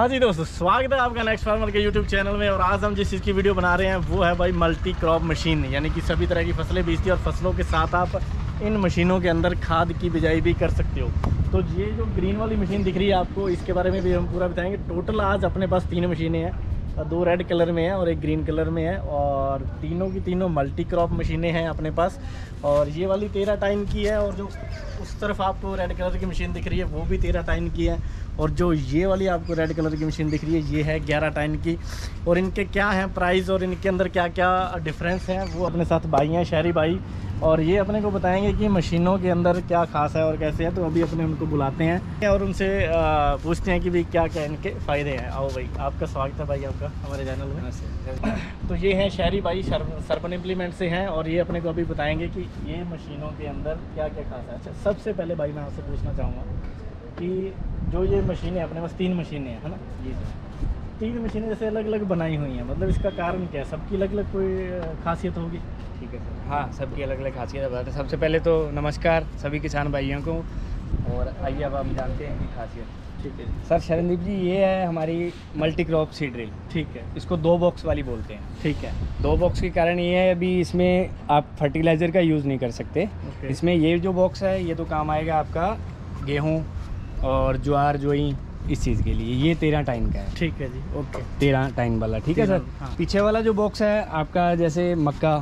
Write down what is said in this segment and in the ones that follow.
हाँ जी दोस्तों, स्वागत है आपका नेक्स्ट फार्मर के यूट्यूब चैनल में और आज हम जिस चीज़ की वीडियो बना रहे हैं, वो है भाई मल्टी क्रॉप मशीन यानी कि सभी तरह की फ़सलें बीजती है और फ़सलों के साथ आप इन मशीनों के अंदर खाद की बिजाई भी कर सकते हो। तो ये जो ग्रीन वाली मशीन दिख रही है आपको, इसके बारे में भी हम पूरा बताएँगे। टोटल आज अपने पास तीन मशीनें हैं दो रेड कलर में है और एक ग्रीन कलर में है, और तीनों की तीनों मल्टी क्रॉप मशीनें हैं अपने पास। और ये वाली तेरह टाइम की है, और जो उस तरफ़ आपको रेड कलर की मशीन दिख रही है, वो भी तेरह टाइम की है। और जो ये वाली आपको रेड कलर की मशीन दिख रही है ये है ग्यारह टाइम की। और इनके क्या हैं प्राइस और इनके अंदर क्या क्या डिफरेंस हैं वो अपने साथ भाई हैं शहरी भाई। और ये अपने को बताएँगे कि मशीनों के अंदर क्या खास है और कैसे है तो अभी अपने उनको बुलाते हैं और उनसे पूछते हैं कि भाई क्या क्या इनके फ़ायदे हैं। आओ भाई आपका स्वागत है भाई आपका हमारे चैनल में। तो ये हैं शहरी भाई सरपन इम्प्लीमेंट से हैं और ये अपने को अभी बताएँगे कि ये मशीनों के अंदर क्या क्या खास है। अच्छा सबसे पहले भाई मैं आपसे पूछना चाहूँगा कि जो ये मशीनें अपने पास तीन मशीनें हैं है ना? जी तीन मशीनें जैसे अलग अलग बनाई हुई हैं मतलब इसका कारण क्या है? सबकी अलग अलग कोई खासियत होगी? ठीक है सर। हाँ सबकी अलग अलग खासियत है सबसे पहले तो नमस्कार सभी किसान भाइयों को और आइए अब हम जानते हैं कि खासियत। ठीक है। सर शरणदीप जी ये है हमारी मल्टी क्रॉप सीड ड्रिल। ठीक है। इसको दो बॉक्स वाली बोलते हैं। ठीक है। दो बॉक्स के कारण ये है अभी इसमें आप फर्टिलाइज़र का यूज़ नहीं कर सकते। इसमें ये जो बॉक्स है ये तो काम आएगा आपका गेहूँ और ज्वार जोई इस चीज़ के लिए। ये तेरह टाइम का है। ठीक है जी ओके। तेरह टाइम वाला ठीक है सर? हाँ। पीछे वाला जो बॉक्स है आपका जैसे मक्का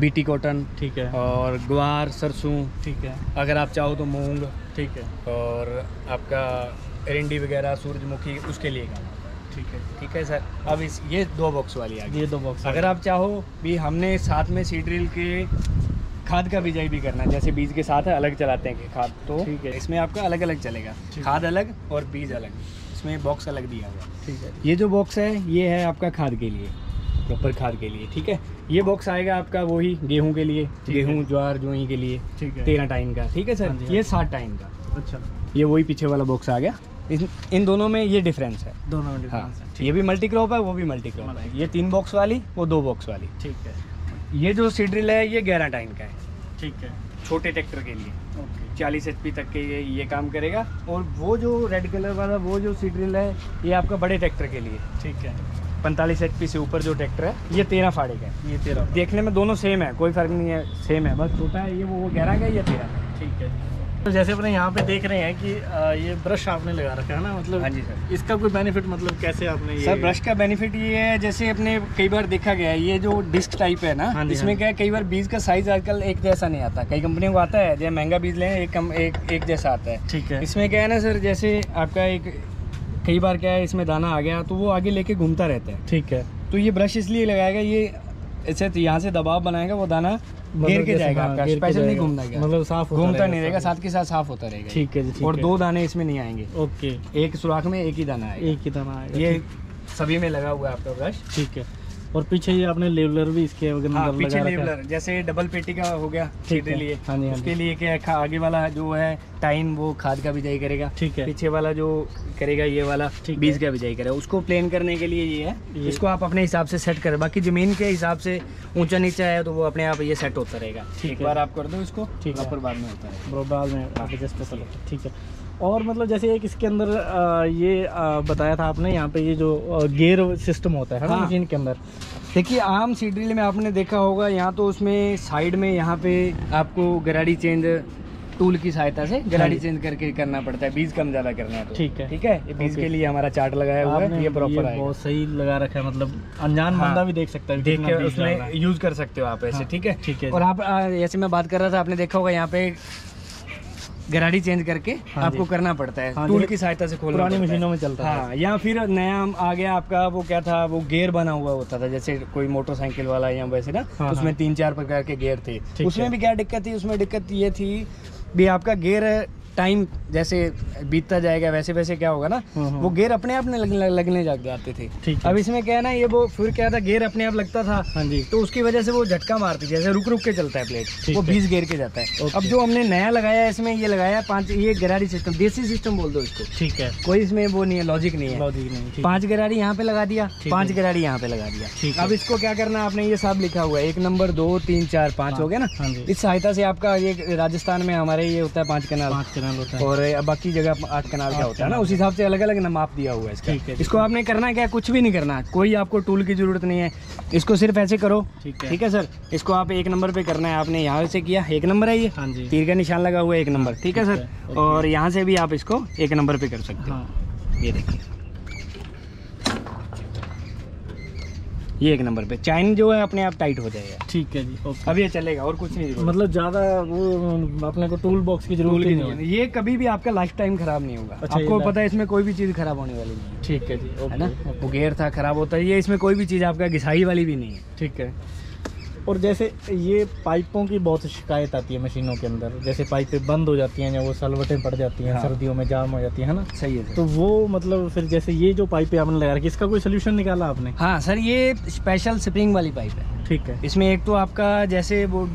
बीटी कॉटन ठीक है। और ग्वार सरसों ठीक है। अगर आप चाहो तो मूंग ठीक है। और आपका एरिंडी वगैरह सूरजमुखी उसके लिए ठीक है। ठीक है सर? अब इस ये दो बॉक्स वाली आ गई। ये दो बॉक्स अगर आप चाहो भी हमने साथ में सीड्रिल के खाद का बिजाई भी करना है जैसे बीज के साथ है अलग चलाते हैं खाद तो ठीक है। इसमें आपका अलग अलग चलेगा खाद अलग और बीज अलग इसमें बॉक्स अलग दिया हुआ ठीक है। ये जो बॉक्स है ये है आपका खाद के लिए प्रॉपर खाद के लिए ठीक है? ये बॉक्स आएगा आपका वही गेहूँ के लिए गेहूँ ज्वार जोई के लिए तेरह टाइम का ठीक है सर? हाँ ये सात टाइम का। अच्छा। ये वही पीछे वाला बॉक्स आ गया। इन इन दोनों में ये डिफरेंस है। दोनों में डिफरेंस हाँ। ये भी मल्टी क्रॉप है वो भी मल्टी क्रॉप है ये तीन बॉक्स वाली वो दो बॉक्स वाली। ठीक है। ये जो सीड्रिल है ये ग्यारह टाइम का है। ठीक है। छोटे ट्रैक्टर के लिए। चालीस एच तक के ये ये काम करेगा। और वो जो रेड कलर वाला वो जो सीड्रिल है ये आपका बड़े ट्रैक्टर के लिए। ठीक है। पैंतालीस एच से ऊपर जो ट्रैक्टर है ये तेरह फाड़े का है। ये तेरह देखने में दोनों सेम है कोई फ़र्क नहीं है। सेम है। बस छोटा है ये वो ग्यारह का या तेरह। का ठीक है। तो जैसे अपने यहाँ पे देख रहे हैं कि ये ब्रश आपने लगा रखा है ना मतलब हाँ जी सर इसका कोई बेनिफिट मतलब कैसे आपने ये सर ब्रश का बेनिफिट ये है जैसे अपने कई बार देखा गया है ये जो डिस्क टाइप है ना हाँ इसमें हाँ क्या है कई बार बीज का साइज़ आजकल एक जैसा नहीं आता. कई कंपनियों को आता है जैसे महँगा बीज लें एक कम एक एक जैसा आता है. ठीक है. इसमें क्या है ना सर जैसे आपका एक कई बार क्या है इसमें दाना आ गया तो वो आगे लेके घूमता रहता है. ठीक है. तो ये ब्रश इसलिए लगाएगा ये ऐसे तो यहाँ से दबाव बनाएगा वो दाना गिर घेर के जाएगा हाँ, आपका स्पेशल नहीं घूमना मतलब साफ़ घूमता नहीं रहेगा साथ के साथ साफ़ होता रहेगा। ठीक है जी और दो दाने इसमें नहीं आएँगे। ओके। एक सुराख में एक ही दाना आएगा। एक ही दाना आएगा ये सभी में लगा हुआ है आपका ब्रश ठीक है। और पीछे ये आपने लेवलर भी इसके हाँ, पीछे लेवलर जैसे डबल पेटी का हो गया ठीक है। लिए। हाँ, हाँ उसके लिए क्या आगे वाला जो है टाइम वो खाद का बिजाई करेगा। ठीक है। पीछे वाला जो करेगा ये वाला बीज का बिजाई करेगा। उसको प्लेन करने के लिए ये है इसको आप अपने हिसाब से सेट करें। बाकी ज़मीन के हिसाब से ऊँचा नीचा है तो वो अपने आप ये सेट होता रहेगा। एक बार आप कर दो इसको ठीक है। बाद में होता है बाद में ठीक है। और मतलब जैसे एक इसके अंदर आ, ये आ, बताया था आपने यहाँ पे ये जो गेयर सिस्टम होता है हाँ। मशीन के अंदर। देखिए आम सीड्रिल में आपने देखा होगा यहाँ तो उसमें साइड में यहाँ पे आपको गराड़ी चेंज टूल की सहायता से गराड़ी चेंज हाँ करके करना पड़ता है बीज कम ज़्यादा करना है तो। ठीक है। ठीक है? ये बीज के लिए हमारा चार्ट लगाया हुआ है ये प्रॉपर है बहुत सही लगा रखा है मतलब अनजान हाँ, बंदा भी देख सकता है देख के उसमें यूज़ कर सकते हो आप ऐसे हाँ, ठीक है? ठीक है और आप जैसे मैं बात कर रहा था आपने देखा होगा यहाँ पे गराड़ी चेंज करके हाँ आपको करना पड़ता है हाँ टूल की सहायता से खोलना पुरानी मशीनों में चलता है या फिर नया आ गया आपका वो क्या था वो गेयर बना हुआ होता था जैसे कोई मोटरसाइकिल वाला या वैसे ना हाँ, उसमें हाँ। तीन चार प्रकार के गेयर थे। उसमें भी क्या दिक्कत थी उसमें दिक्कत ये थी भी आपका गेयर टाइम जैसे बीतता जाएगा वैसे वैसे क्या होगा ना हम्म, हम्म। वो गेयर अपने आप लगने लगने लग जाते थे। ठीक अब इसमें क्या है ना ये वो फिर क्या था गेयर अपने आप लगता था। हाँ जी। तो उसकी वजह से वो झटका मारती जैसे रुक रुक के चलता है प्लेट वो बीस गेयर के जाता है। अब जो हमने नया लगाया है इसमें ये लगाया पाँच ये गरारी सिस्टम देसी सिस्टम बोल दो इसको। ठीक है। कोई इसमें वो नहीं है लॉजिक नहीं है। लॉजिक नहीं पाँच गरारी यहाँ पे लगा दिया पाँच गरारी यहाँ पे लगा दिया। अब इसको क्या करना आपने ये सब लिखा हुआ है। एक नंबर दो तीन चार पाँच हो। गया ना? हाँ इस सहायता से आपका ये राजस्थान में हमारे ये होता है पाँच कनाल कनाल होता है। और बाकी जगह आठ कनाल का होता है ना उस हिसाब से अलग अलग नाप दिया हुआ है इसका। ठीक है इसको आपने करना क्या? कुछ भी नहीं करना। कोई आपको टूल की ज़रूरत नहीं है। इसको सिर्फ़ ऐसे करो। ठीक है। ठीक है सर? इसको आप एक नंबर पे करना है। आपने यहाँ से किया। एक नंबर है ये। हाँ जी। तीर का निशान लगा हुआ है एक नंबर। ठीक है सर? और यहाँ से भी आप इसको एक नंबर पे कर सकते हो। हाँ। ये देखिए। ये एक नंबर पे। चैन जो है अपने आप टाइट हो जाएगा। ठीक है जी ओके अब ये चलेगा और कुछ नहीं मतलब ज़्यादा वो अपने को टूल बॉक्स की ज़रूरत नहीं नहीं है। ये कभी भी आपका लाइफ टाइम खराब नहीं होगा। अच्छा, आपको पता है इसमें कोई भी चीज़ खराब होने वाली नहीं ठीक है जी है ना? वो गेयर था खराब होता है ये इसमें कोई भी चीज़ आपका घिसाई वाली भी नहीं है। ठीक है। और जैसे ये पाइपों की बहुत शिकायत आती है मशीनों के अंदर। जैसे पाइपें बंद हो जाती हैं या वो सलवटें पड़ जाती हैं हाँ। सर्दियों में जाम हो जाती है ना? सही है तो वो मतलब फिर जैसे ये जो पाइपें आपने लगा रखी इसका कोई सोल्यूशन निकाला आपने? हाँ सर ये स्पेशल स्प्रिंग वाली पाइप है। ठीक है। इसमें एक तो आपका जैसे वो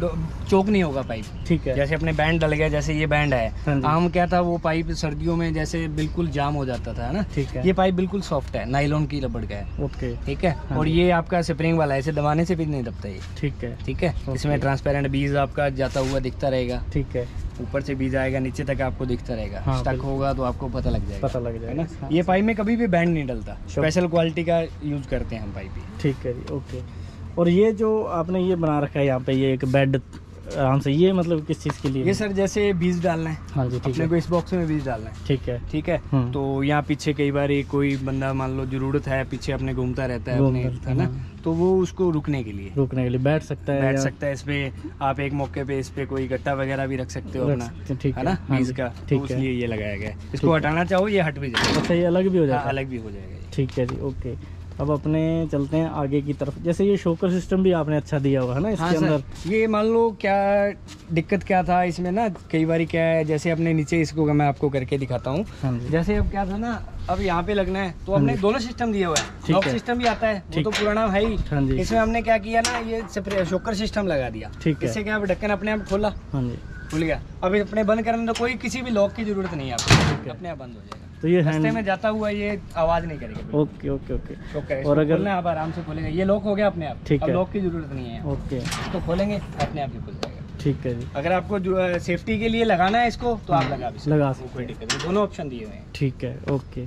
चोक नहीं होगा पाइप ठीक है। जैसे अपने बैंड डल गया जैसे ये बैंड हाँ है आम क्या था वो पाइप सर्दियों में जैसे बिल्कुल जाम हो जाता था ना? ठीक है। ये पाइप बिल्कुल सॉफ्ट है नाइलॉन की रबड़ का है। ओके ठीक है? हाँ और ये आपका स्प्रिंग वाला है इसे दबाने से भी नहीं दबता ये। ठीक है। ठीक है? इसमें ट्रांसपेरेंट बीज आपका जाता हुआ दिखता रहेगा। ठीक है। ऊपर से बीज आएगा नीचे तक आपको दिखता रहेगा। हाँ, स्टक होगा तो आपको पता लग जाएगा। पता लग है जाएगा। ना? हाँ। ये पाइप में कभी भी बैंड नहीं डलता। स्पेशल क्वालिटी का यूज़ करते हैं हम पाइप ही। ठीक है जी ओके और ये जो आपने ये बना रखा है यहाँ पे ये एक बेड आराम से ये मतलब किस चीज़ के लिए? ये सर जैसे बीज डालना है। हाँ जी ठीक है। को इस बॉक्स में बीज डालना है। ठीक है। ठीक है? हम्म। तो यहाँ पीछे कई बार कोई बंदा मान लो ज़रूरत है पीछे अपने घूमता रहता है अपने है ना? हाँ। तो वो उसको रुकने के लिए। रुकने के लिए बैठ सकता है बैठ सकता है इस पे आप एक मौके पे इस पे कोई गट्टा वगैरह भी रख सकते हो अपना ठीक है ना? हाँ। बीज का। तो ठीक है ये लगाया गया है। इसको हटाना चाहो ये हट भी जाएगा। अच्छा ये अलग भी हो जाएगा। अलग भी हो जाएगा ठीक है जी ओके। अब अपने चलते हैं आगे की तरफ़। जैसे ये शोकर सिस्टम भी आपने अच्छा दिया हुआ है ना हाँ इसके सर। अंदर। ये मान लो क्या दिक्कत क्या था इसमें ना? कई बार क्या है जैसे अपने नीचे इसको मैं आपको करके दिखाता हूँ। हाँ जैसे अब क्या था ना अब यहाँ पे लगना है तो हमने दोनों सिस्टम दिए हुए हैं। लॉक है। सिस्टम भी आता है वो तो पुराना है ही। हाँ इसमें हमने क्या किया ना ये शोकर सिस्टम लगा दिया। ठीक है। इससे क्या ढक्कन अपने आप खोला। हाँ जी। खुल गया। अब अपने बंद करने तो कोई किसी भी लॉक की ज़रूरत नहीं है आपको। अपने आप बंद हो जाएगा। तो ये रास्ते में जाता हुआ ये आवाज़ नहीं करेगा। Okay okay okay. और अगर- ना आप आराम से खोलेंगे। ये लॉक हो गया अपने आप। ठीक है। लॉक की ज़रूरत नहीं है ओके। तो खोलेंगे अपने आप ही खुल जाएगा। ठीक है जी। अगर आपको सेफ्टी के लिए लगाना है इसको तो आप लगा भी लगा सकते कोई हैं। दिक्कत दोनों ऑप्शन दिए हुए हैं। ठीक है ओके।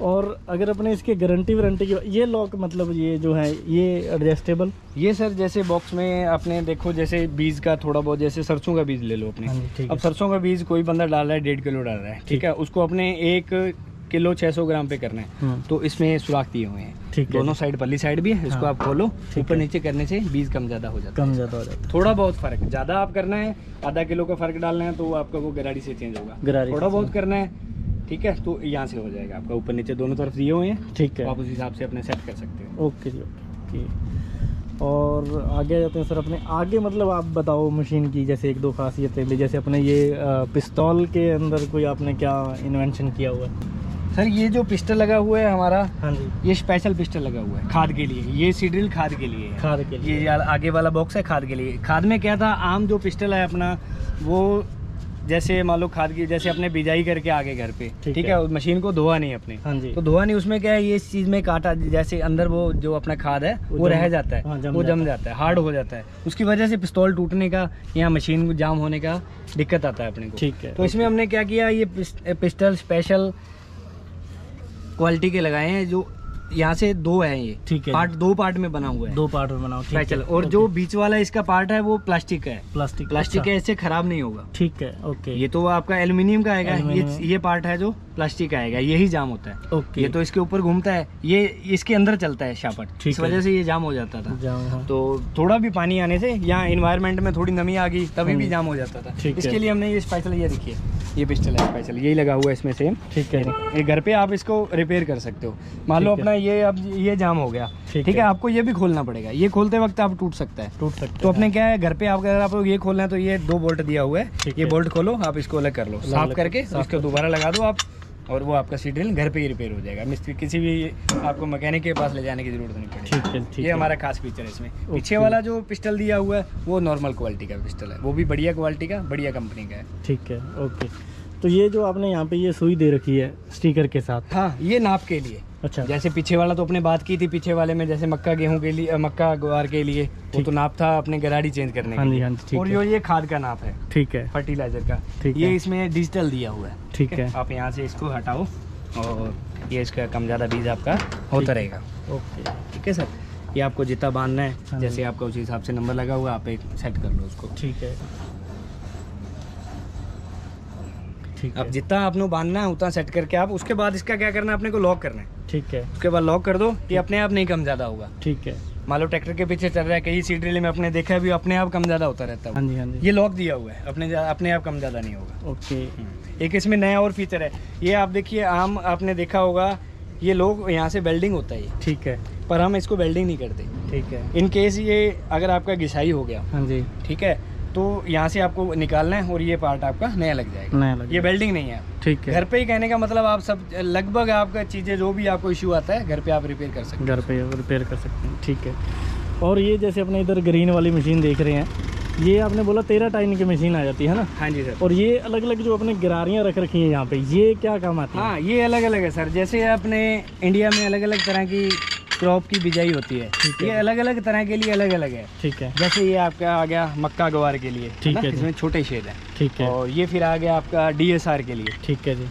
और अगर अपने इसके गारंटी वारंटी की ये लॉक मतलब ये जो है ये एडजस्टेबल ये सर जैसे बॉक्स में आपने देखो जैसे बीज का थोड़ा बहुत जैसे सरसों का बीज ले लो अपने। हाँ अब सरसों का बीज कोई बंदा डाल रहा है डेढ़ किलो डाल रहा है ठीक है? उसको अपने एक किलो 600 ग्राम पे करना है। हम्म, तो इसमें सुराख दिए हुए हैं। ठीक है। दोनों साइड पल्ली साइड भी है इसको हाँ, आप खोलो ऊपर नीचे करने से बीज कम ज़्यादा हो जाता है। कम ज़्यादा हो जाता थोड़ा बहुत फ़र्क ज़्यादा आप करना है आधा किलो का फ़र्क डालना है तो आपका वो गरारी से चेंज होगा। थोड़ा बहुत करना है ठीक है? तो यहाँ से हो जाएगा आपका। ऊपर नीचे दोनों तरफ़ दिए हुए हैं। ठीक है। आप उस हिसाब से अपने सेट कर सकते हो। ओके जी ओके। और आगे आ जाते हैं सर अपने। आगे मतलब आप बताओ मशीन की जैसे एक दो खासियतें भी जैसे अपने ये पिस्तौल के अंदर कोई आपने क्या इन्वेंशन किया हुआ? है सर ये जो पिस्टल लगा हुआ है हमारा हाँ जी। ये स्पेशल पिस्टल लगा हुआ है खाद के लिए। ये सीड्रिल खाद के लिए खाद के लिए। ये आगे वाला बॉक्स है खाद के लिए। खाद में क्या था? आम जो पिस्टल है अपना वो जैसे मान लो खाद की जैसे अपने बिजाई करके आगे घर पे ठीक है। है? मशीन को धोआ नहीं अपने। हाँ जी। तो धोआ नहीं उसमें क्या है ये चीज़ में काटा जैसे अंदर वो जो अपना खाद है वो वो रह जाता हाँ, है जम वो जम जाता है। हार्ड हो जाता है। उसकी वजह से पिस्तौल टूटने का या मशीन जाम होने का दिक्कत आता है अपने को। ठीक है। तो इसमें हमने क्या किया ये पिस्टल स्पेशल क्वालिटी के लगाए हैं जो यहाँ से दो है ये। ठीक है पार्ट दो पार्ट में बना हुआ है। दो पार्ट में बना हुआ है। और जो बीच वाला इसका पार्ट है वो प्लास्टिक का है। प्लास्टिक प्लास्टिक का है इससे खराब नहीं होगा। ठीक है ओके ये तो आपका एल्यूमिनियम का आएगा। ये ये पार्ट है जो प्लास्टिक आएगा यही जाम होता है। ओके। ये तो इसके ऊपर घूमता है ये इसके अंदर चलता है शापट। इस वजह से ये जाम हो जाता था। हाँ। तो थोड़ा भी पानी आने से यहाँ इन्वायरमेंट में थोड़ी नमी आ गई तभी भी हम्म। जाम हो जाता था। इसके लिए हमने ये स्पेशल ये देखिए ये पिस्टल है स्पेशल यही लगा हुआ है इसमें सेम ठीक है। ये घर पे आप इसको रिपेयर कर सकते हो। मान लो अपना ये अब ये जाम हो गया। ठीक है। आपको ये भी खोलना पड़ेगा। ये खोलते वक्त आप टूट सकता है। टूट सकते तो अपने क्या है घर पे आप अगर आप ये खोलना है तो ये दो बोल्ट दिया हुआ है। ये बोल्ट खोलो आप इसको अलग कर लो। साफ़ करके करके। दोबारा लगा दो आप। और वो आपका सीट ड्रिल घर पे ही रिपेयर हो जाएगा। मिस्त्री किसी भी आपको मैकेनिक के पास ले जाने की ज़रूरत नहीं पड़ेगी। ठीक है ठीक ये हमारा खास फीचर है इसमें। पीछे वाला जो पिस्टल दिया हुआ है वो नॉर्मल क्वालिटी का पिस्टल है। वो भी बढ़िया क्वालिटी का बढ़िया कंपनी का है। ठीक है ओके। तो ये जो आपने यहाँ पे ये सुई दे रखी है स्टीकर के साथ। हाँ ये नाप के लिए। अच्छा। जैसे पीछे वाला तो अपने बात की थी पीछे वाले में जैसे मक्का गेहूँ के लिए मक्का ग्वार के लिए वो तो नाप था अपने गराड़ी चेंज करने हाँ जी लिए। हाँ जी ठीक और है। यो ये खाद का नाप है। ठीक है। फर्टिलाइज़र का। ठीक ये। इसमें डिजिटल दिया हुआ है। ठीक है। आप यहाँ से इसको हटाओ और ये इसका कम ज़्यादा बीज आपका होता रहेगा। ओके। ठीक है सर? ये आपको जितना बांधना है हाँ जैसे आपका उसी हिसाब से नंबर लगा हुआ आप एक सेट कर लो उसको। ठीक है। ठीक अब जितना आपने बांधना है उतना सेट करके आप उसके बाद इसका क्या करना है? अपने को लॉक करना है। ठीक है। उसके बाद लॉक कर दो ये अपने आप नहीं कम ज़्यादा होगा। ठीक है। मान लो ट्रैक्टर के पीछे चल रहा है कई सीट ड्रिल में अपने देखा भी अपने आप कम ज़्यादा होता रहता है। हाँ जी हाँ जी। ये लॉक दिया हुआ है अपने अपने आप कम ज़्यादा नहीं होगा। ओके। एक इसमें नया और फीचर है। ये आप देखिए आम आपने देखा होगा ये लोग यहाँ से वेल्डिंग होता है ठीक है। पर हम इसको वेल्डिंग नहीं करते। ठीक है। इन केस ये अगर आपका घिसाई हो गया। हाँ जी। ठीक है? तो यहाँ से आपको निकालना है और ये पार्ट आपका नया लग जाएगा। नया लग ये बेल्डिंग नहीं है। ठीक है। घर पे ही कहने का मतलब आप सब लगभग आपका चीज़ें जो भी आपको इशू आता है घर पे आप रिपेयर कर सकते हैं। घर पे रिपेयर कर सकते हैं ठीक है। और ये जैसे अपने इधर ग्रीन वाली मशीन देख रहे हैं ये आपने बोला तेरह टाइन की मशीन आ जाती है ना? हाँ जी सर और ये अलग अलग जो अपने गिरारियाँ रख रखी हैं यहाँ पे ये क्या काम आती है? हाँ ये अलग अलग है सर जैसे अपने इंडिया में अलग अलग तरह की क्रॉप की बिजाई होती है। ये अलग अलग तरह के लिए अलग अलग है। ठीक है। जैसे ये आपका आ गया मक्का गवार के लिए ठीक है इसमें छोटे शेड है। ठीक है। और ये फिर आ गया आपका डीएसआर के लिए। ठीक है जी।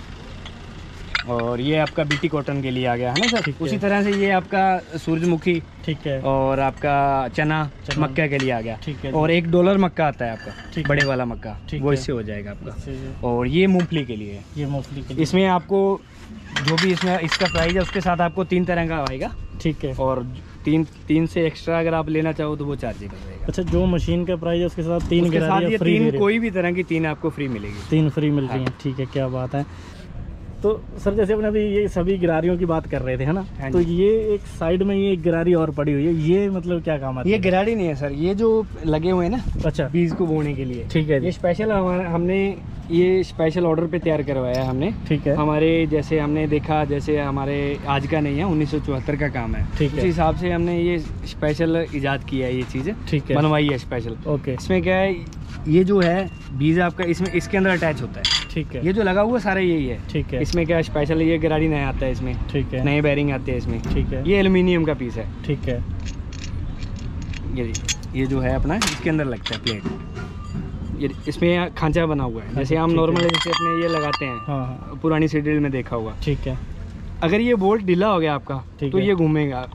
और ये आपका बीटी कॉटन के लिए आ गया है ना सर? उसी तरह से ये आपका सूरजमुखी ठीक है। और आपका चना, चना। मक्का के लिए आ गया। ठीक है और एक डॉलर मक्का आता है आपका ठीक बड़े वाला मक्का वो इससे हो जाएगा आपका। और ये मूंगफली के लिए ये मूंगफली के लिए। इसमें आपको जो भी इसमें इसका प्राइस है उसके साथ आपको तीन तरह का आएगा। ठीक है। और तीन तीन से एक्स्ट्रा अगर आप लेना चाहो तो वो चार्जेबल रहेगा अच्छा जो मशीन का प्राइस है उसके साथ तीन उसके साथ ये तीन कोई भी तरह की तीन आपको फ्री मिलेगी। तीन फ्री मिल रही हाँ। हैं ठीक है क्या बात है। तो सर जैसे अपने अभी ये सभी गिरारियों की बात कर रहे थे है ना? हाँ तो ये एक साइड में ये एक गिरारी और पड़ी हुई है। ये मतलब क्या काम आती ये गिरारी नहीं है सर। ये जो लगे हुए हैं ना अच्छा। बीज को बोने के लिए। ठीक है ये स्पेशल हमारा हमने ये स्पेशल ऑर्डर पे तैयार करवाया है हमने। ठीक है। हमारे जैसे हमने देखा जैसे हमारे आज का नहीं है 1974 का काम है। ठीक है। उस हिसाब से हमने ये स्पेशल इजाद किया है ये चीज़। ठीक है। बनवाई है स्पेशल ओके। इसमें क्या है ये जो है बीज आपका इसमें इसके अंदर अटैच होता है। ठीक है। ये जो लगा हुआ सारा यही है। ठीक है। इसमें क्या स्पेशल ये गराड़ी नया आता है इसमें। ठीक है। नए बैरिंग आते हैं इसमें। ठीक है। ये एल्यूमिनियम का पीस है। ठीक है। ये ये जो है अपना इसके अंदर लगता है प्लेट ये इसमें खांचा बना हुआ है। जैसे हम नॉर्मल जैसे अपने ये लगाते हैं हाँ हाँ। पुरानी सीडियल में देखा हुआ ठीक है। अगर ये बोल्ट ढीला हो गया आपका तो ये घूमेगा।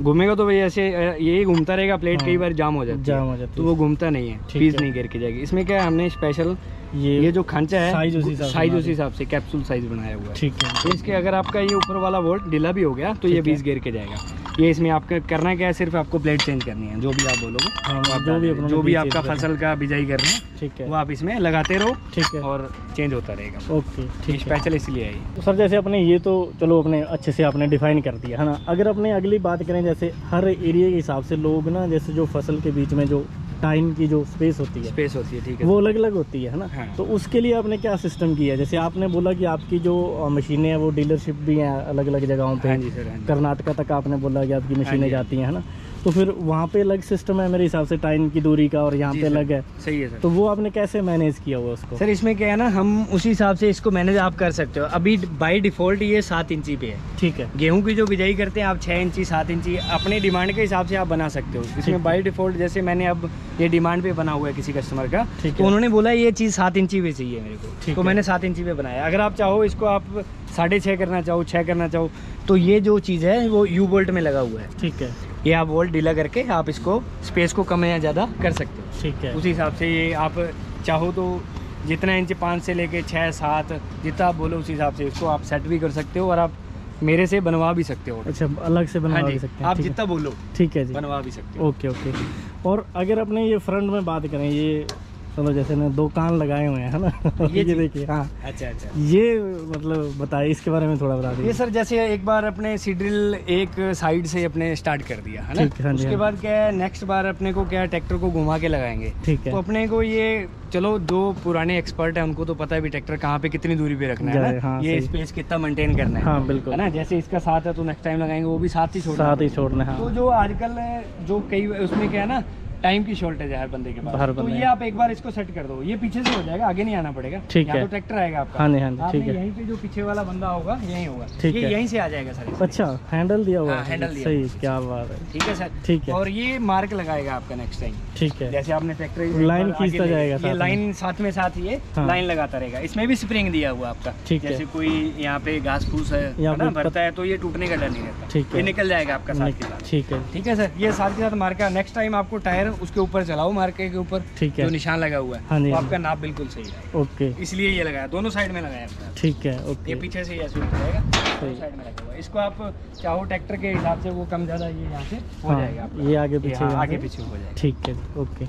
घूमेगा तो भाई ऐसे ये यही घूमता रहेगा प्लेट हाँ। कई बार जाम हो जाती जाम हो। हो जाती तो वो घूमता नहीं है पीस नहीं गिर के जाएगी। इसमें क्या है हमने स्पेशल ये ये जो खांचा है साइज़ उसी साइज़ उसी हिसाब से कैप्सूल साइज़ बनाया हुआ है। ठीक है। तो इसके अगर आपका ये ऊपर वाला बोल्ट ढीला भी हो गया तो ये बीस गिर के जाएगा। ये इसमें आपका करना क्या है सिर्फ़ आपको प्लेट चेंज करनी है जो भी आप बोलोगे। हाँ, आप जो भी जो भी आपका फ़सल का बिजाई करना है ठीक है। वो आप इसमें लगाते रहो ठीक है। और चेंज होता रहेगा। ओके ठीक है। स्पेशल इसलिए आई तो सर जैसे अपने ये तो चलो अपने अच्छे से आपने डिफाइन कर दिया है ना? अगर अपने अगली बात करें जैसे हर एरिया के हिसाब से लोग ना जैसे जो फ़सल के बीच में जो टाइम की जो स्पेस होती है स्पेस होती है ठीक है वो अलग अलग होती है है ना? हाँ। तो उसके लिए आपने क्या सिस्टम किया? है जैसे आपने बोला कि आपकी जो मशीनें हैं वो डीलरशिप भी हैं अलग अलग जगहों पे। हाँ जी सर हाँ कर्नाटका तक आपने बोला कि आपकी मशीनें हाँ जाती हैं है ना? तो फिर वहाँ पे अलग सिस्टम है मेरे हिसाब से टाइम की दूरी का और यहाँ पे अलग है। सही है सर। तो वो आपने कैसे मैनेज किया हुआ उसको? सर इसमें क्या है ना हम उसी हिसाब से इसको मैनेज आप कर सकते हो। अभी बाई डिफ़ॉल्ट ये सात इंची पे है। ठीक है। गेहूँ की जो बिजाई करते हैं आप छः इंची सात इंची अपने डिमांड के हिसाब से आप बना सकते हो। इसमें बाई डिफ़ॉल्ट जैसे मैंने अब ये डिमांड पे बना हुआ है किसी कस्टमर का तो उन्होंने बोला ये चीज़ सात इंची पे चाहिए मेरे को। तो। मैंने सात इंची पे बनाया। अगर आप चाहो इसको आप साढ़े छः करना चाहो छः करना चाहो तो ये जो चीज़ है वो यू बोल्ट में लगा हुआ है। ठीक है। ये आप वोल्ट डीला करके आप इसको स्पेस को कम या ज़्यादा कर सकते हो। ठीक है। उसी हिसाब से ये आप चाहो तो जितना इंच पाँच से लेके छः सात जितना आप बोलो उसी हिसाब से इसको आप सेट भी कर सकते हो और आप मेरे से बनवा भी सकते हो। अच्छा अलग से बनवा हाँ भी सकते हैं। आप जितना बोलो ठीक है जी। बनवा भी सकते हो। Okay okay. और अगर अपने ये फ्रंट में बात करें ये चलो जैसे ना दो कान लगाए हुए हैं है ना? ये ये देखिए हाँ। अच्छा अच्छा। ये मतलब बताइए इसके बारे में थोड़ा बता ये दीजिए सर जैसे एक बार अपने सीड्रिल एक साइड से अपने स्टार्ट कर दिया है ठीक हाँ ना उसके हाँ। बाद क्या है नेक्स्ट बार अपने को क्या ट्रैक्टर को घुमा के लगाएँगे? ठीक है। तो अपने को ये चलो जो पुराने एक्सपर्ट है उनको तो पता है भी ट्रैक्टर कहाँ पे कितनी दूरी पे रखना है ना? हाँ, ये स्पेस कितना मेंटेन करना है हाँ बिल्कुल। है ना? जैसे इसका साथ है तो नेक्स्ट टाइम लगाएँगे वो भी साथ ही छोड़ना साथ ही। छोड़ना है तो हाँ जो आजकल जो कई उसमें क्या है ना टाइम की शॉर्टेज है हर बंदे के पास। तो ये आप एक बार इसको सेट कर दो। ये पीछे से हो जाएगा आगे नहीं आना पड़ेगा। ठीक है। तो ट्रैक्टर आएगा आपका। हाँ हाँ ठीक है। यहीं पे जो पीछे वाला बंदा होगा यहीं होगा। ठीक है। यहीं से आ जाएगा सर अच्छा हैंडल दिया हुआ हाँ, हैंडल दिया सही क्या बात है। ठीक है सर। ठीक है। और ये मार्क लगाएगा आपका नेक्स्ट टाइम ठीक है। जैसे आपने ट्रैक्टर लाइन खींचता जाएगा। लाइन साथ में। साथ ये हाँ। लाइन लगाता रहेगा। इसमें भी स्प्रिंग दिया हुआ आपका। ठीक है। जैसे कोई यहाँ पे घास फूस है है भरता है तो ये टूटने का डर नहीं रहता। ठीक है। ये निकल जाएगा आपका साथ ठीक है। ठीक है सर। ये साथ के साथ मार्का नेक्स्ट टाइम आपको टायर उसके ऊपर चलाओ मार्के के ऊपर ठीक है। जो निशान लगा हुआ है। हाँ तो हाँ आपका नाप बिल्कुल सही है। ओके। इसलिए ये लगाया दोनों साइड में लगाया आपका। ठीक है ओके। ये पीछे से ही ऐसे हो जाएगा दोनों साइड में लगा हुआ है। इसको आप चाहो ट्रैक्टर के हिसाब से वो कम ज़्यादा ये यहाँ से हो हाँ, जाएगा ये आगे पीछे हाँ, आगे पीछे हो जाएगा। ठीक है ओके।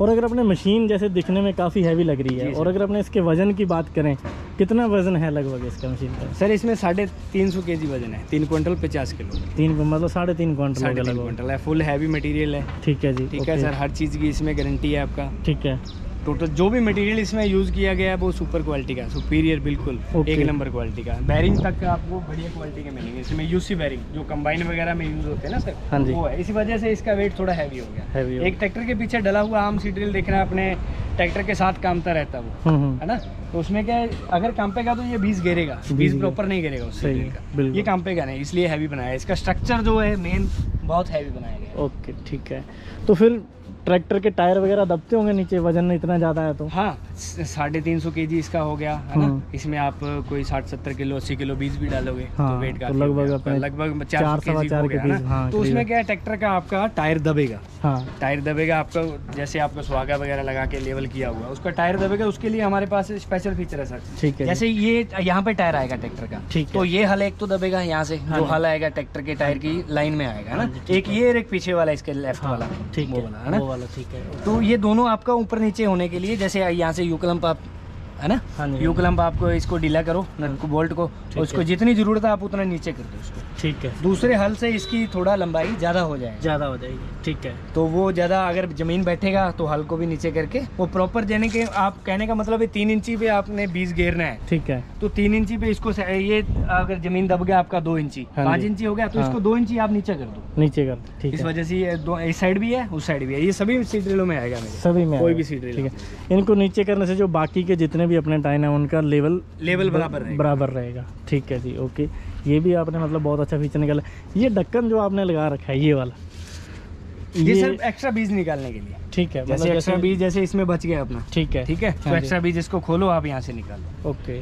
और अगर अपने मशीन जैसे दिखने में काफ़ी हैवी लग रही है और अगर अपने इसके वज़न की बात करें कितना वज़न है लगभग इसका मशीन का? सर इसमें साढ़े तीन सौ के जी वज़न है तीन क्विंटल पचास किलो। तीन मतलब साढ़े तीन क्विंटल साढ़े तीन क्विंटल है फुल हैवी मटेरियल है। ठीक है जी ठीक है सर हर चीज़ की इसमें गारंटी है आपका। ठीक है। टोटल जो भी मटेरियल इसमें यूज़ किया गया है वो सुपर क्वालिटी का सुपीरियर बिल्कुल ओके। एक नंबर क्वालिटी का। बैरिंग तक आपको बढ़िया क्वालिटी के मिलेंगे। इसमें यूसी बैरिंग जो कंबाइन वगैरह में यूज़ होते हैं ना सर हाँ जी। वो है। इसी वजह से इसका वेट थोड़ा हैवी हो गया। हैवी हो एक ट्रैक्टर के पीछे डला हुआ आम सीड्रिल देखना अपने ट्रैक्टर के साथ कामता रहता है वो हम्म हम्म। है ना? तो उसमें क्या है अगर कांपेगा तो ये बीस गिरेगा बीस प्रॉपर नहीं गिरेगा उस सही का। बिल्कुल। ये कांपेगा नहीं इसलिए हैवी बनाया इसका स्ट्रक्चर जो है मेन बहुत हैवी बनाया गया ओके ठीक है। तो फिर ट्रैक्टर के टायर वगैरह दबते होंगे नीचे वज़न इतना ज़्यादा है तो। हाँ साढ़े तीन सौ के जी इसका हो गया है ना? हम्म। इसमें आप कोई साठ सत्तर किलो अस्सी किलो बीज भी डालोगे हाँ, तो वेट तो लगभग हो लगभग चार सवा चार के बीज, हाँ, तो उसमें क्या है ट्रैक्टर का आपका टायर दबेगा। हाँ। टायर दबेगा आपका जैसे आपका सुहागा वगैरह लगा के लेवल किया हुआ उसका टायर दबेगा उसके लिए हमारे पास स्पेशल फीचर है सर। ठीक है। जैसे ये यहाँ पे टायर आएगा ट्रैक्टर का ठीक तो ये हल एक तो दबेगा यहाँ से हाँ जो हल आएगा ट्रैक्टर के टायर की लाइन में आएगा हाँ ना? एक ये और एक पीछे वाला इसके लेफ़्ट वाला हाँ, ठीक वाला है ना? वाला ठीक है। तो ये दोनों आपका ऊपर नीचे होने के लिए, जैसे यहाँ से यूकलम्प आप है ना? हाँ हाँ आपको इसको ढीला करो नट को बोल्ट को और उसको जितनी ज़रूरत है आप उतना नीचे कर दो उसको। ठीक है। दूसरे हल से इसकी थोड़ा लंबाई ज़्यादा हो जाएगी। ज़्यादा हो जाएगी ठीक है। तो वो ज़्यादा अगर ज़मीन बैठेगा तो हल को भी नीचे करके वो प्रॉपर देने के आप कहने का मतलब है तीन इंची पे आपने बीज घेरना है। ठीक है। तो तीन इंची पे इसको ये अगर ज़मीन दब गया आपका दो इंची हाँ पाँच इंची हो गया तो हाँ। इसको दो इंची आप नीचे कर दो। नीचे कर दे, इस वजह से ये दो इस साइड भी है उस साइड भी है। ये सभी सीट ड्रिलों में आएगा सभी में कोई भी सीट ड्रिल ठीक है। इनको नीचे करने से जो बाकी के जितने भी अपने टाइन है उनका लेवल लेवल बराबर रहेगा। बराबर रहेगा। ठीक है जी ओके। ये भी आपने मतलब बहुत अच्छा फीचर निकाला। ये ढक्कन जो आपने लगा रखा है ये वाला। ये सिर्फ़ एक्स्ट्रा बीज निकालने के लिए। ठीक है जैसे मतलब एक्स्ट्रा बीज जैसे इसमें बच गया अपना। ठीक है। ठीक है? तो हाँ एक्स्ट्रा बीज इसको खोलो आप यहाँ से निकालो ओके।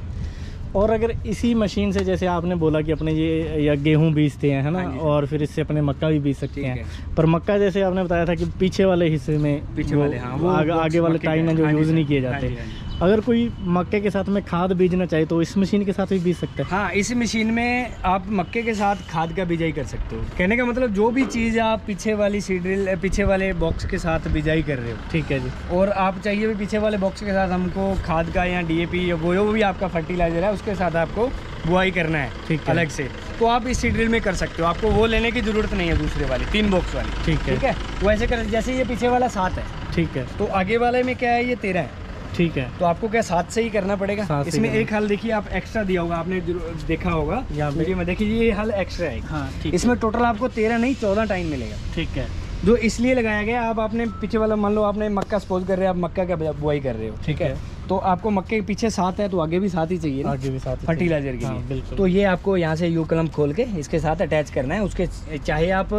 और अगर इसी मशीन से जैसे आपने बोला कि अपने ये या गेहूँ बीजते हैं है ना? हाँ और फिर इससे अपने मक्का भी बीज सकते हैं। है। पर मक्का जैसे आपने बताया था कि पीछे वाले हिस्से में पीछे वो वाले हाँ वो आगे, box आगे वाले मक्के टाइन जो हाँ यूज़ नहीं किए हाँ जाते हाँ। अगर कोई मक्के के साथ में खाद बीजना चाहे तो इस मशीन के साथ भी बीज सकते हैं। हाँ इस मशीन में आप मक्के के साथ खाद का बिजाई कर सकते हो। कहने का मतलब जो भी चीज़ आप पीछे वाली सीड्रिल पीछे वाले बॉक्स के साथ बिजाई कर रहे हो। ठीक है जी। और आप चाहिए भी पीछे वाले बॉक्स के साथ हमको खाद का या डीएपी या वो जो भी आपका फर्टिलाइज़र है उसके साथ आपको बुआई करना है ठीक है। अलग से। तो आप इस सीड्रिल में कर सकते हो। आपको वो लेने की ज़रूरत नहीं है दूसरे वाली तीन बॉक्स वाली। ठीक है। ठीक है? वैसे कर जैसे ये पीछे वाला सात है। ठीक है। तो आगे वाले में क्या है? ये तेरह है। ठीक है। तो आपको क्या साथ से ही करना पड़ेगा? इसमें एक हल देखिए आप एक्स्ट्रा दिया होगा आपने देखा होगा। वीडियो में देखिए ये हल एक्स्ट्रा है। हाँ इसमें टोटल आपको तेरह नहीं चौदह टाइम मिलेगा। ठीक है। जो इसलिए लगाया गया आप आपने पीछे वाला मान लो आपने मक्का सपोज़ कर रहे हो आप मक्का का बुआई कर रहे हो ठीक है। तो आपको मक्के के पीछे साथ है तो आगे भी साथ ही चाहिए आगे भी साथ फर्टिलाइज़र के हाँ, लिए। बिल्कुल। तो ये आपको यहाँ से यू कलम खोल के इसके साथ अटैच करना है। उसके चाहे आप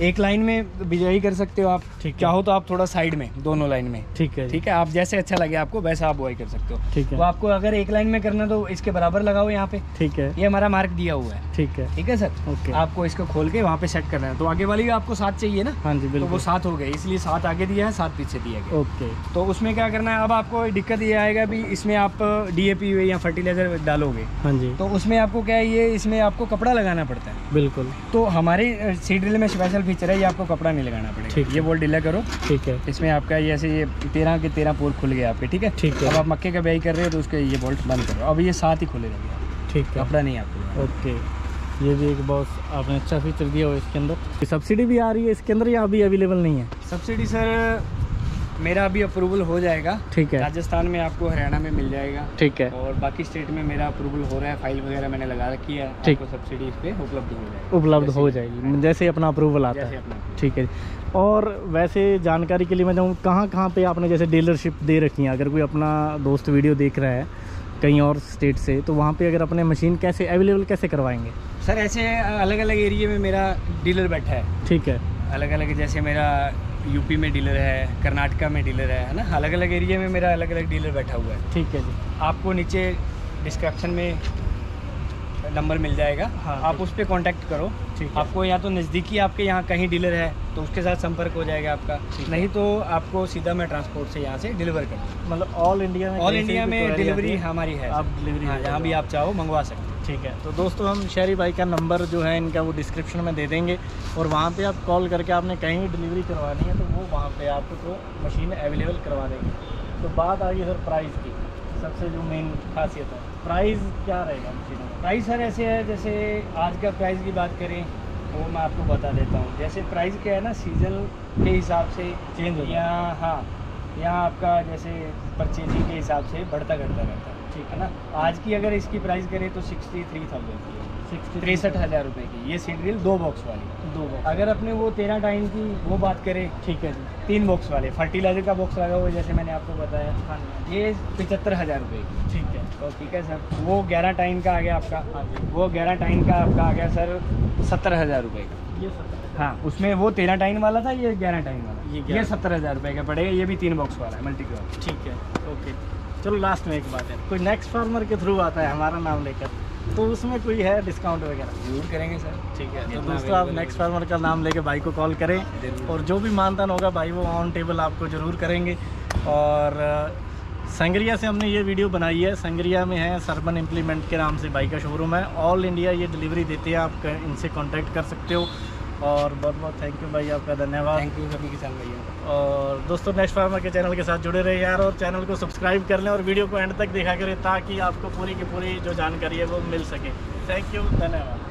एक लाइन में बिजाई कर सकते हो आप ठीक चाहो तो आप थोड़ा साइड में दोनों लाइन में। ठीक है ठीक है? आप जैसे अच्छा लगे आपको वैसा आप बुआई कर सकते हो। ठीक है। तो आपको अगर एक लाइन में करना तो इसके बराबर लगाओ यहाँ पे। ठीक है। ये हमारा मार्क दिया हुआ है। ठीक है। ठीक है सर ओके। आपको इसको खोल के वहाँ पे सेट करना है। तो आगे वाली भी आपको साथ चाहिए ना? हाँ जी बिल्कुल वो साथ हो गए इसलिए साथ आगे दिया है साथ पीछे दिया गया। ओके। तो उसमें क्या करना है? अब आपको दिक्कत ये आएगा भी इसमें आप डीएपी या फर्टिलाइज़र डालोगे हाँ जी। तो उसमें आपको क्या है ये इसमें आपको कपड़ा लगाना पड़ता है। बिल्कुल। तो हमारे सी ड्रिल में स्पेशल फीचर है ये आपको कपड़ा नहीं लगाना पड़ेगा। है। ये बोल्ट ढीला करो। ठीक है। इसमें आपका ये ऐसे ये तेरह के तेरह पोल खुल गए आपके ठीक है? ठीक है। अब आप मक्के का ब्याई कर रहे हो तो उसके ये बोल्ट बंद करो। अब ये साथ ही खुले रहेंगे। ठीक है। कपड़ा नहीं आपको ओके। ये भी एक बहुत आपने अच्छा फीचर दिया है इसके अंदर। सब्सिडी भी आ रही है इसके अंदर या अभी अवेलेबल नहीं है? सब्सिडी सर मेरा अभी अप्रूवल हो जाएगा। ठीक है। राजस्थान में आपको हरियाणा में मिल जाएगा। ठीक है। और बाकी स्टेट में मेरा अप्रूवल हो रहा है फ़ाइल वगैरह मैंने लगा रखी है ठीक। आपको सब्सिडी इस पे उपलब्ध हो जाएगी। उपलब्ध हो जाएगी। जैसे ही अपना अप्रूवल आता है। ठीक है और वैसे जानकारी के लिए मैं जाऊँ कहाँ कहाँ पे आपने जैसे डीलरशिप दे रखी है? अगर कोई अपना दोस्त वीडियो देख रहा है कहीं और स्टेट से तो वहाँ पे अगर अपने मशीन कैसे अवेलेबल कैसे करवाएँगे? सर ऐसे अलग अलग एरिया में मेरा डीलर बैठा है। ठीक है। अलग अलग जैसे मेरा यूपी में डीलर है कर्नाटका में डीलर है है ना? अलग अलग एरिया में मेरा अलग अलग डीलर बैठा हुआ है। ठीक है जी। आपको नीचे डिस्क्रिप्शन में नंबर मिल जाएगा। हाँ, आप उस पर कांटेक्ट करो। ठीक आपको या तो नज़दीकी आपके यहाँ कहीं डीलर है तो उसके साथ संपर्क हो जाएगा आपका। नहीं तो आपको सीधा मैं ट्रांसपोर्ट से यहाँ से डिलीवर कर मतलब ऑल इंडिया में ऑल इंडिया में डिलीवरी हमारी है आप डिलीवरी हाँ जहाँ भी आप चाहो मंगवा सकते हैं। ठीक है। तो दोस्तों हम शहरी भाई का नंबर जो है इनका वो डिस्क्रिप्शन में दे देंगे। और वहाँ पे आप कॉल करके आपने कहीं भी डिलीवरी करवानी है तो वो वहाँ पे आपको तो मशीन अवेलेबल करवा देंगे। तो बात आ गई सर प्राइस की। सबसे जो मेन खासियत है प्राइस क्या रहेगा मशीनों का प्राइस सर ऐसे है जैसे आज का प्राइस की बात करें वो मैं आपको बता देता हूँ। जैसे प्राइस क्या है ना सीज़न के हिसाब से चेंज हो यहाँ हाँ यहाँ आपका जैसे परचेजिंग के हिसाब से बढ़ता घटता रहता है। ठीक है ना? आज की अगर इसकी प्राइस करें तो सिक्सटी थ्री थाउज़ेंड की है। तिरसठ हज़ार रुपये की। ये सीट ड्रिल दो बॉक्स वाली। दो बॉक्स अगर अपने वो तेरह टाइम की वो बात करें ठीक है जी। तीन बॉक्स वाले। फर्टिलाइज़र का बॉक्स लगा हुआ है जैसे मैंने आपको बताया। हाँ ये पचहत्तर हज़ार रुपये की। ठीक है। तो ठीक है सर। वो ग्यारह टाइम का आ गया आपका। हाँ जी। वो ग्यारह टाइम का आपका आ गया सर सत्तर हज़ार रुपये का। ये सत्तर हाँ उसमें वो तेरह टाइम वाला था ये ग्यारह टाइम वाला। ये ये सत्तर हज़ार रुपये का पड़ेगा ये भी तीन बॉक्स वाला है मल्टी ठीक है ओके। चलो लास्ट में एक बात है। कोई नेक्स्ट फार्मर के थ्रू आता है हमारा नाम लेकर तो उसमें कोई है डिस्काउंट वगैरह? ज़रूर करेंगे सर। ठीक है तो दोस्तों आप नेक्स्ट फार्मर का नाम लेके भाई को कॉल करें और जो भी मानदान होगा भाई वो ऑन टेबल आपको ज़रूर करेंगे। और संगरिया से हमने ये वीडियो बनाई है। संगरिया में है सरबन इम्प्लीमेंट के नाम से बाइक का शोरूम है। ऑल इंडिया ये डिलीवरी देते हैं आप इनसे कांटेक्ट कर सकते हो। और बहुत बहुत थैंक यू भाई आपका धन्यवाद। थैंक यू सभी किसान भैया और दोस्तों नेक्स्ट फार्मर के चैनल के साथ जुड़े रहे यार और चैनल को सब्सक्राइब कर लें और वीडियो को एंड तक देखा करें ताकि आपको पूरी की पूरी जो जानकारी है वो मिल सके। थैंक यू धन्यवाद।